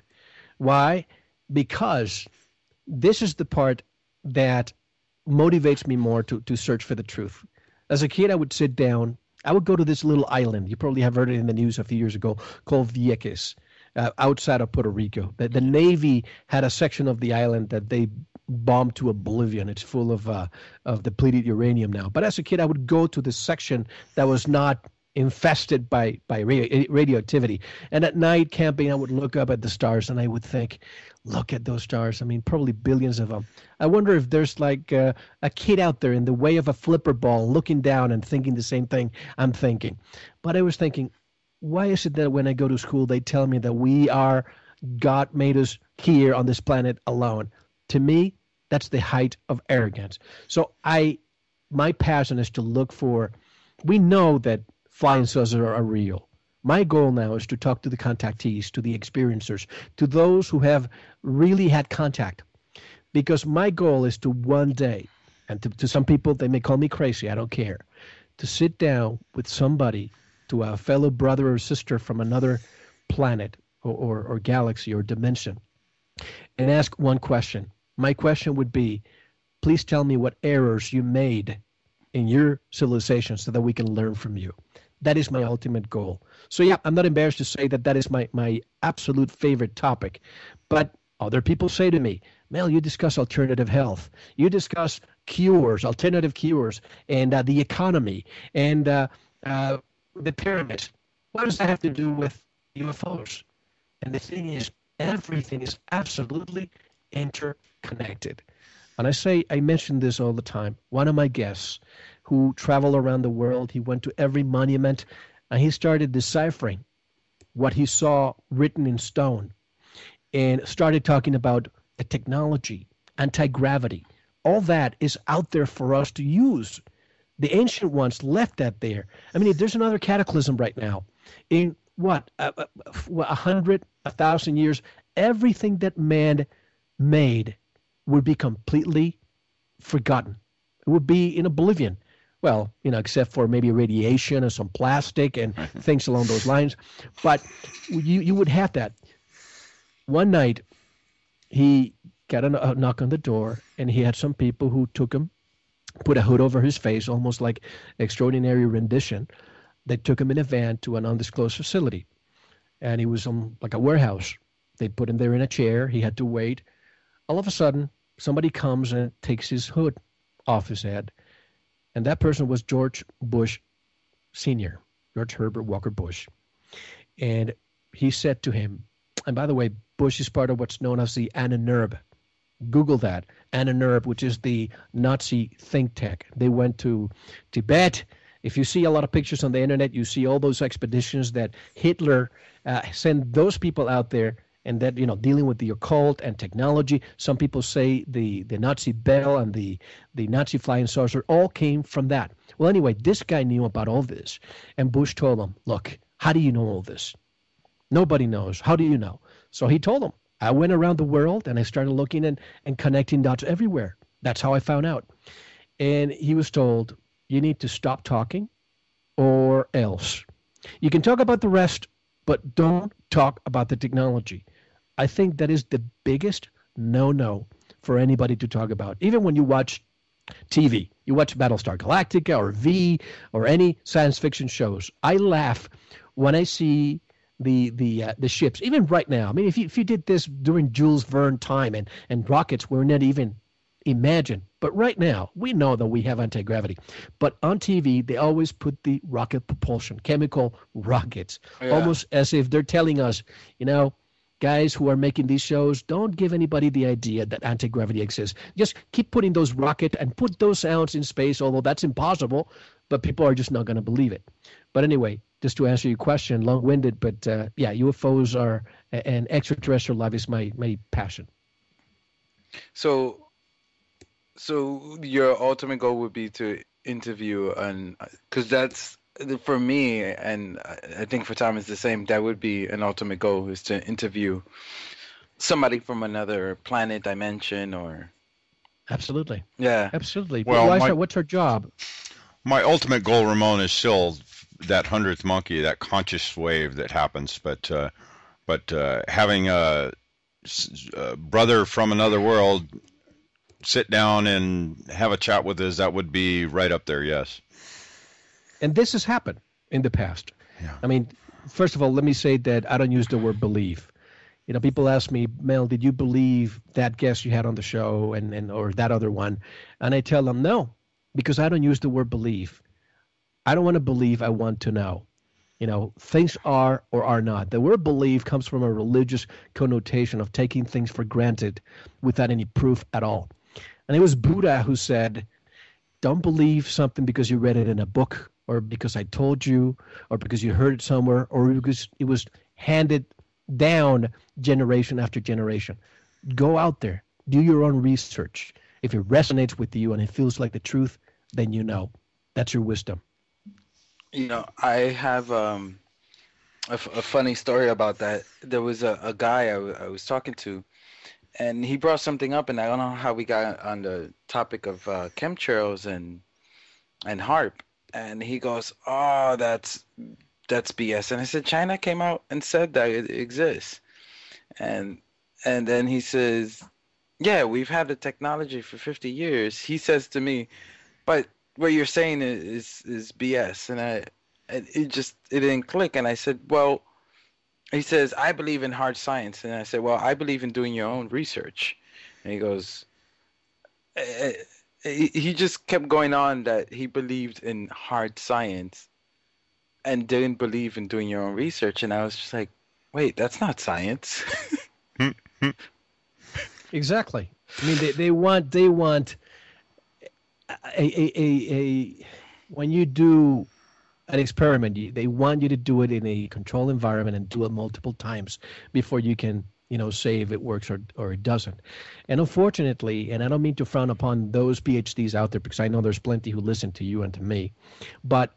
C: Why? Because this is the part that motivates me more to, to search for the truth. As a kid, I would sit down. I would go to this little island. You probably have heard it in the news a few years ago called Vieques, uh, outside of Puerto Rico. The, the Navy had a section of the island that they bombed to oblivion. It's full of uh, of depleted uranium now. But as a kid, I would go to this section that was not infested by by radio, eh, radioactivity. And at night camping, I would look up at the stars and I would think, look at those stars. I mean, probably billions of them. I wonder if there's like a, a kid out there in the way of a flipper ball looking down and thinking the same thing I'm thinking. But I was thinking, why is it that when I go to school, they tell me that we are, God made us here on this planet alone? To me, that's the height of arrogance. So I, my passion is to look for, we know that flying saucers are real. My goal now is to talk to the contactees, to the experiencers, to those who have really had contact. Because my goal is to one day, and to, to some people, they may call me crazy, I don't care, to sit down with somebody, to a fellow brother or sister from another planet or, or, or galaxy or dimension, and ask one question. My question would be please tell me what errors you made in your civilization so that we can learn from you. That is my ultimate goal. So yeah, I'm not embarrassed to say that that is my my absolute favorite topic. But other people say to me, Mel, you discuss alternative health, you discuss cures, alternative cures, and uh, the economy, and uh, uh, the pyramids. What does that have to do with UFOs? And the thing is, everything is absolutely interconnected. And I say, I mention this all the time. One of my guests who traveled around the world. He went to every monument and he started deciphering what he saw written in stone and started talking about the technology, anti gravity. All that is out there for us to use. The ancient ones left that there. I mean, there's another cataclysm right now. In what, uh, uh, a, a hundred, a thousand years, everything that man made would be completely forgotten. It would be in oblivion. Well, you know, except for maybe radiation or some plastic and things along those lines. But you you would have that. One night, he got a, a knock on the door, and he had some people who took him, put a hood over his face, almost like extraordinary rendition. They took him in a van to an undisclosed facility, and he was on like a warehouse. They put him there in a chair. He had to wait. All of a sudden, somebody comes and takes his hood off his head and that person was George Bush Sr., George Herbert Walker Bush. And he said to him, and by the way, Bush is part of what's known as the Ahnenerbe. Google that. Ahnenerbe, which is the Nazi think tank. They went to Tibet. If you see a lot of pictures on the internet, you see all those expeditions that Hitler uh, sent those people out there and that you know dealing with the occult and technology. Some people say the the Nazi bell and the the Nazi flying saucer all came from that. Well, anyway, this guy knew about all this, and Bush told him, "Look, how do you know all this? Nobody knows. How do you know?" So he told him, "I went around the world and I started looking and and connecting dots everywhere. That's how I found out." And he was told, "You need to stop talking, or else." You can talk about the rest, but don't talk about the technology. I think that is the biggest no no for anybody to talk about. Even when you watch TV, you watch Battlestar Galactica or V or any science fiction shows. I laugh when I see the the uh, the ships. Even right now, I mean, if you if you did this during Jules Verne time and and rockets were not even imagined, But right now, we know that we have anti gravity. But on TV, they always put the rocket propulsion, chemical rockets, yeah. almost as if they're telling us, you know, guys who are making these shows, don't give anybody the idea that anti gravity exists. Just keep putting those rocket and put those sounds in space, although that's impossible, but people are just not going to believe it. But anyway, just to answer your question, long winded, but uh, yeah, UFOs are and extraterrestrial life is my, my passion.
B: So, so your ultimate goal would be to interview and because that's for me, and I think for Tom it's the same. That would be an ultimate goal: is to interview somebody from another planet, dimension, or.
C: Absolutely.
B: Yeah.
C: Absolutely. Well, my, what's her job?
A: My ultimate goal, Ramon, is still that hundredth monkey, that conscious wave that happens. But, uh, but uh, having a, a brother from another world sit down and have a chat with us, that would be right up there. Yes
C: and this has happened in the past.
A: Yeah.
C: I mean, first of all, let me say that I don't use the word believe. You know, people ask me, Mel, did you believe that guest you had on the show and, and or that other one? And I tell them no, because I don't use the word believe. I don't want to believe, I want to know. You know, things are or are not. The word believe comes from a religious connotation of taking things for granted without any proof at all. And it was Buddha who said, Don't believe something because you read it in a book or because I told you, or because you heard it somewhere, or because it was handed down generation after generation. Go out there, do your own research. If it resonates with you and it feels like the truth, then you know. That's your wisdom.
B: You know, I have um, a, f- a funny story about that. There was a, a guy I, w- I was talking to, and he brought something up, and I don't know how we got on the topic of uh, chemtrails and and HAARP and he goes, "Oh, that's that's BS." And I said, "China came out and said that it exists," and and then he says, "Yeah, we've had the technology for 50 years." He says to me, "But what you're saying is is BS," and I and it just it didn't click. And I said, "Well." He says, I believe in hard science. And I said, Well, I believe in doing your own research. And he goes, he, just kept going on that he believed in hard science and didn't believe in doing your own research. And i was just like wait that's not science.
C: Exactly. I mean they, they want they want a, a, a, a when you do an experiment they want you to do it in a controlled environment and do it multiple times before you can you know, say if it works or, or it doesn't. And unfortunately, and I don't mean to frown upon those PhDs out there because I know there's plenty who listen to you and to me, but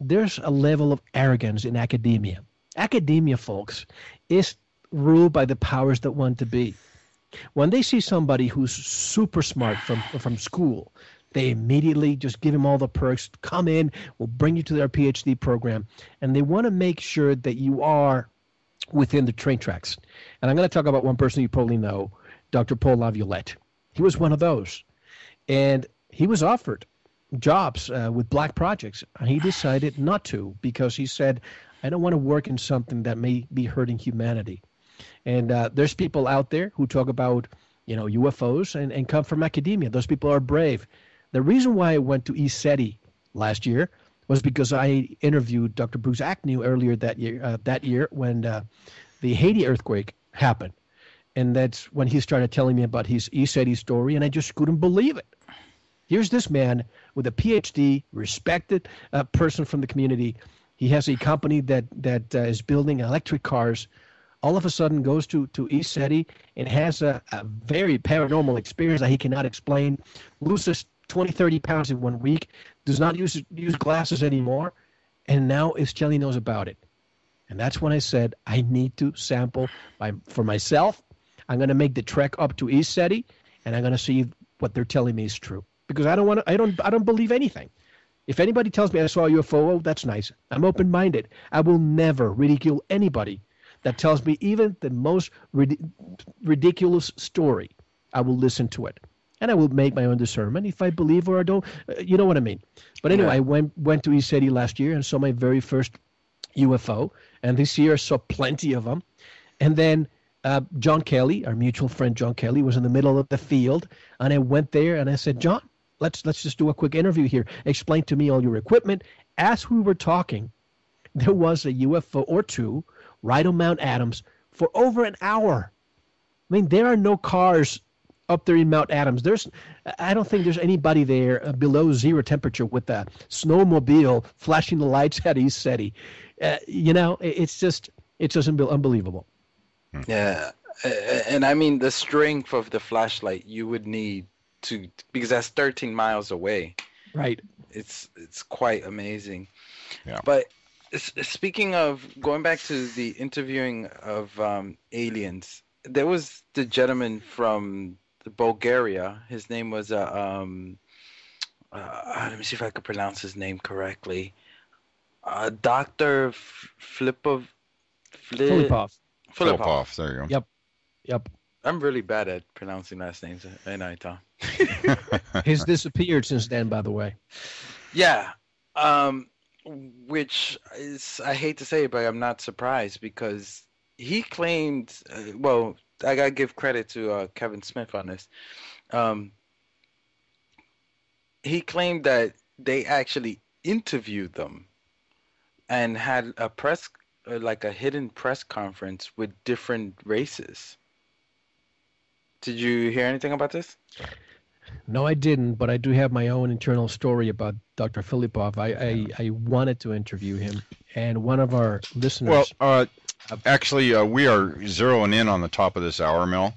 C: there's a level of arrogance in academia. Academia, folks, is ruled by the powers that want to be. When they see somebody who's super smart from from school, they immediately just give him all the perks. Come in, we'll bring you to their PhD program, and they want to make sure that you are within the train tracks. And I'm going to talk about one person you probably know, Dr. Paul Laviolette. He was one of those. And he was offered jobs uh, with black projects. And he decided not to because he said, I don't want to work in something that may be hurting humanity. And uh, there's people out there who talk about, you know, UFOs and, and come from academia. Those people are brave. The reason why I went to ECETI last year was because I interviewed Dr. Brooks Agnew earlier that year. Uh, that year when uh, the Haiti earthquake happened, and that's when he started telling me about his ECETI story, and I just couldn't believe it. Here's this man with a PhD, respected uh, person from the community. He has a company that that uh, is building electric cars. All of a sudden, goes to to ECETI and has a, a very paranormal experience that he cannot explain. Loses 20, 30 pounds in one week, does not use use glasses anymore, and now is telling us about it. And that's when I said I need to sample by, for myself. I'm going to make the trek up to East ECETI, and I'm going to see what they're telling me is true because I don't want to. I don't. I don't believe anything. If anybody tells me I saw a UFO, oh, that's nice. I'm open-minded. I will never ridicule anybody that tells me even the most rid- ridiculous story. I will listen to it and I will make my own discernment if I believe or I don't. Uh, you know what I mean? But anyway, yeah. I went went to ECETI last year and saw my very first UFO, and this year I saw plenty of them. And then uh, John Kelly, our mutual friend John Kelly, was in the middle of the field, and I went there and I said, John, let's let's just do a quick interview here. Explain to me all your equipment. As we were talking, there was a UFO or two right on Mount Adams for over an hour. I mean, there are no cars up there in Mount Adams. There's, I don't think there's anybody there uh, below zero temperature with a snowmobile flashing the lights at ECETI. Uh, you know, it's just, it's just unbelievable.
B: Yeah, and I mean the strength of the flashlight you would need to because that's 13 miles away.
C: Right.
B: It's it's quite amazing.
A: Yeah.
B: But speaking of going back to the interviewing of um, aliens, there was the gentleman from Bulgaria. His name was uh, um, uh, let me see if I could pronounce his name correctly. Uh, Doctor Flipov.
C: Filipov.
A: Filipov. There you go.
C: Yep. Yep.
B: I'm really bad at pronouncing last names. And I, Tom.
C: He's disappeared since then, by the way.
B: Yeah. Um, which is I hate to say it, but I'm not surprised because he claimed. Uh, well, I gotta give credit to uh, Kevin Smith on this. Um, he claimed that they actually interviewed them and had a press, uh, like a hidden press conference with different races. Did you hear anything about this?
C: No, I didn't, but I do have my own internal story about Dr. Filipov. I, I, I wanted to interview him, and one of our listeners.
A: Well, uh, actually, uh, we are zeroing in on the top of this hour, Mel.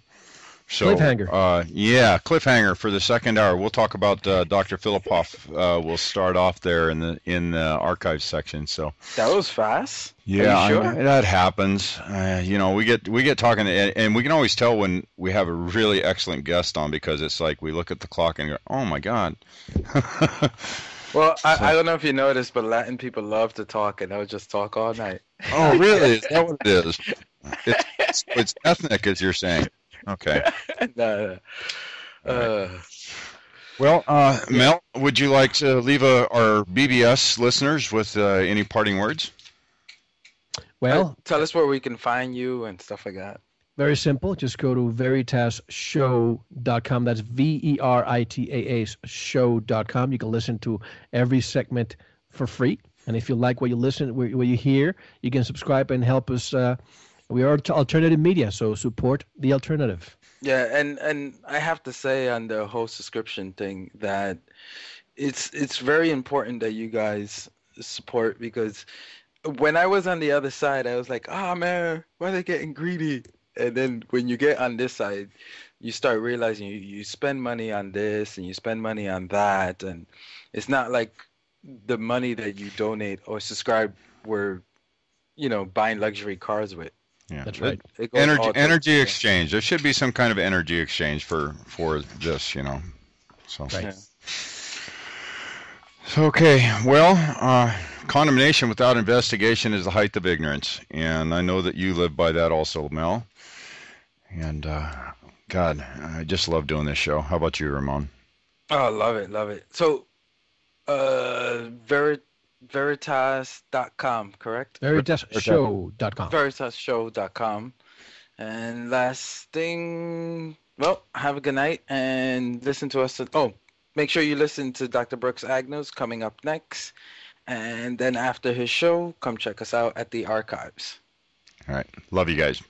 A: So,
C: cliffhanger.
A: Uh, yeah, cliffhanger for the second hour. We'll talk about uh, Dr. Filipov. Uh, we'll start off there in the in the archives section. So
B: that was fast.
A: Yeah,
B: sure?
A: I, that happens. Uh, you know, we get we get talking, and, and, we can always tell when we have a really excellent guest on because it's like we look at the clock and go, "Oh my god."
B: well, I, so, I don't know if you noticed, but Latin people love to talk, and they'll just talk all night.
A: Oh, really? Is that what it is? It's, it's ethnic, as you're saying. Okay.
B: no, no. Uh,
A: well, uh, Mel, would you like to leave a, our BBS listeners with uh, any parting words?
C: Well,
B: uh, tell us where we can find you and stuff like that.
C: Very simple. Just go to veritasshow.com. That's V E R I T A S show.com. You can listen to every segment for free. And if you like what you listen, what you hear, you can subscribe and help us uh, we are alternative media, so support the alternative.
B: Yeah, and and I have to say on the whole subscription thing that it's it's very important that you guys support because when I was on the other side, I was like, oh man, why are they getting greedy? And then when you get on this side, you start realizing you, you spend money on this and you spend money on that, and it's not like the money that you donate or subscribe were, you know, buying luxury cars with.
A: Yeah,
C: that's right.
A: energy energy exchange. There should be some kind of energy exchange for for this, you know. So.
C: Right. Yeah.
A: Okay. Well, uh, condemnation without investigation is the height of ignorance, and I know that you live by that also, Mel. And uh, God, I just love doing this show. How about you, Ramon?
B: Oh, love it, love it. So, uh, very Veritas.com, correct?
C: VeritasShow.com.
B: VeritasShow.com. And last thing, well, have a good night and listen to us. oh, make sure you listen to Dr. Brooks Agnew coming up next. And then after his show, come check us out at the archives.
A: All right. Love you guys.